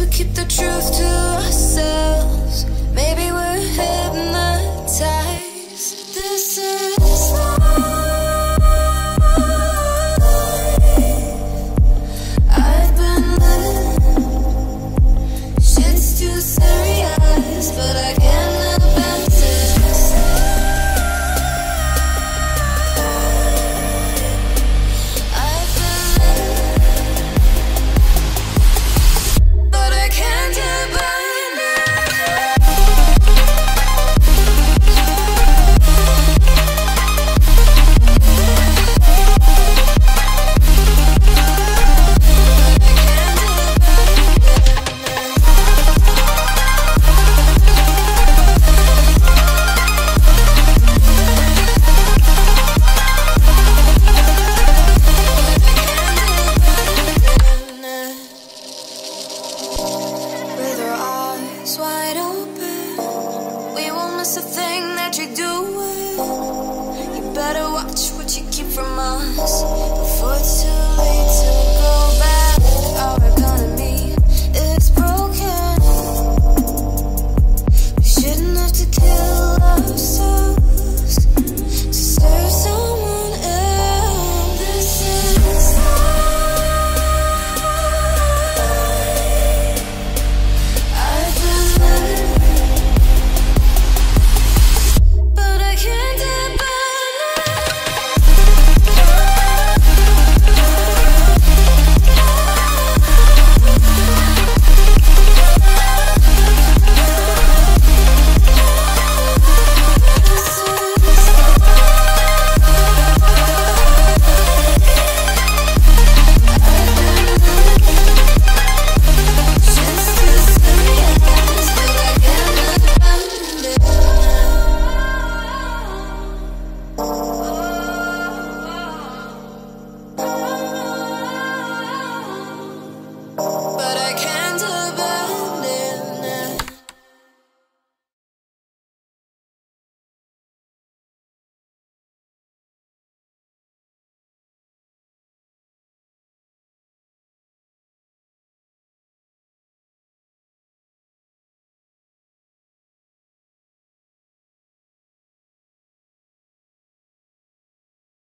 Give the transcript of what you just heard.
we keep the truth to ourselves. Won't miss a thing that you're doing. You better watch what you keep from us